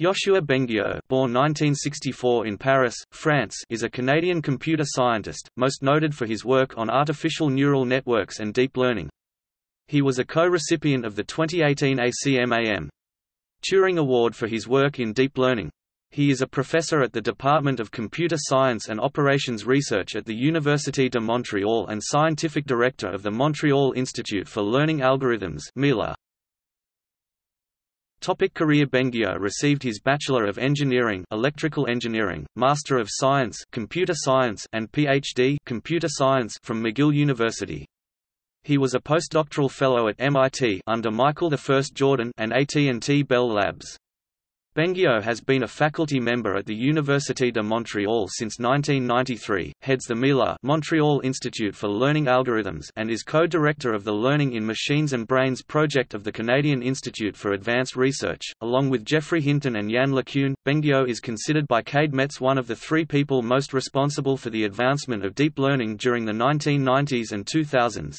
Yoshua Bengio born 1964 in Paris, France is a Canadian computer scientist, most noted for his work on artificial neural networks and deep learning. He was a co-recipient of the 2018 ACM-AM Turing Award for his work in deep learning. He is a professor at the Department of Computer Science and Operations Research at the Université de Montréal and scientific director of the Montreal Institute for Learning Algorithms (MILA). Topic career Bengio received his Bachelor of Engineering Electrical Engineering, Master of Science Computer Science and PhD Computer Science from McGill University. He was a postdoctoral fellow at MIT under Michael I Jordan and AT&T Bell Labs. Bengio has been a faculty member at the Université de Montréal since 1993, heads the MILA Montreal Institute for Learning Algorithms and is co-director of the Learning in Machines and Brains project of the Canadian Institute for Advanced Research. Along with Geoffrey Hinton and Yann LeCun, Bengio is considered by Cade Metz one of the three people most responsible for the advancement of deep learning during the 1990s and 2000s.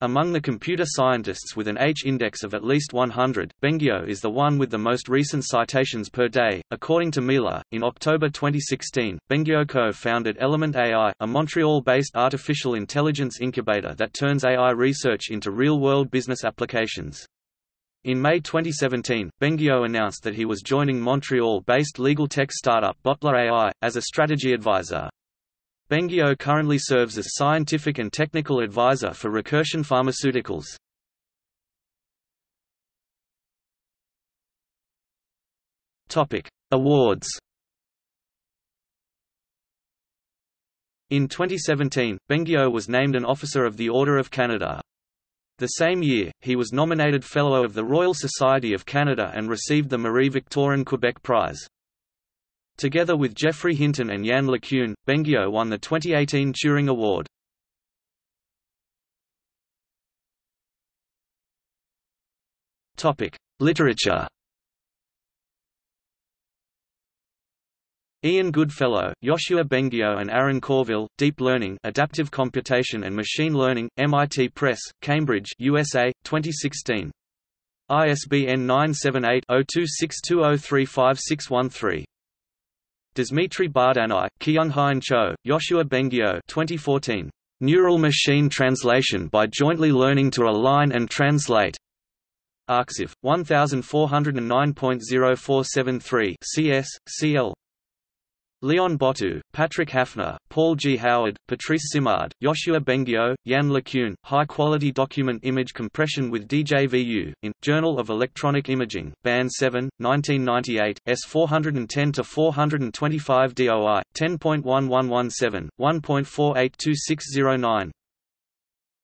Among the computer scientists with an H-index of at least 100, Bengio is the one with the most recent citations per day. According to Mila, in October 2016, Bengio co-founded Element AI, a Montreal-based artificial intelligence incubator that turns AI research into real-world business applications. In May 2017, Bengio announced that he was joining Montreal-based legal tech startup Botler AI, as a strategy advisor. Bengio currently serves as scientific and technical advisor for Recursion Pharmaceuticals. Topic: Awards. In 2017, Bengio was named an Officer of the Order of Canada. The same year, he was nominated Fellow of the Royal Society of Canada and received the Marie Victorin Quebec Prize. Together with Geoffrey Hinton and Yann LeCun, Bengio won the 2018 Turing Award. Literature. Ian Goodfellow, Yoshua Bengio and Aaron Courville, Deep Learning, Adaptive Computation and Machine Learning, MIT Press, Cambridge, USA, 2016. ISBN 978 0262035613. Dmitry Bahdanau, Kyunghyun Cho, Yoshua Bengio 2014. Neural Machine Translation by Jointly Learning to Align and Translate. arXiv 1409.0473 CS, CL Leon Bottou, Patrick Haffner, Paul G. Howard, Patrice Simard, Yoshua Bengio, Yann LeCun, High Quality Document Image Compression with DJVU, in, Journal of Electronic Imaging, Band 7, 1998, S 410-425 DOI, 10.1117, 1.482609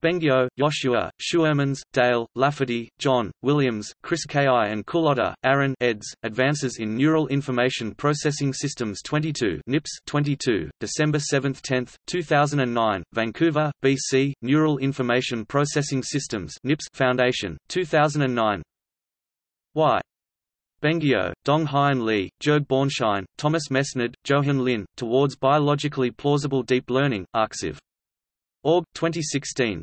Bengio, Yoshua, Schuurmans, Dale, Lafferty, John, Williams, Chris Ki and Culotta, Aaron eds. Advances in Neural Information Processing Systems 22 NIPS 22, December 7 10, 2009, Vancouver, BC, Neural Information Processing Systems NIPS Foundation, 2009 Y. Bengio, Dong Hyun Lee, Jörg Bornschein, Thomas Mesnard, Zhouhan Lin, Towards Biologically Plausible Deep Learning, arXiv. Org, 2016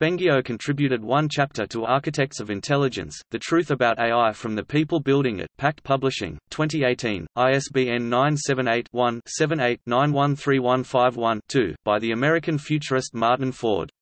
Bengio contributed one chapter to Architects of Intelligence, The Truth About AI from the People Building It, Packt Publishing, 2018, ISBN 978-1-78-913151-2, by the American futurist Martin Ford.